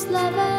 first love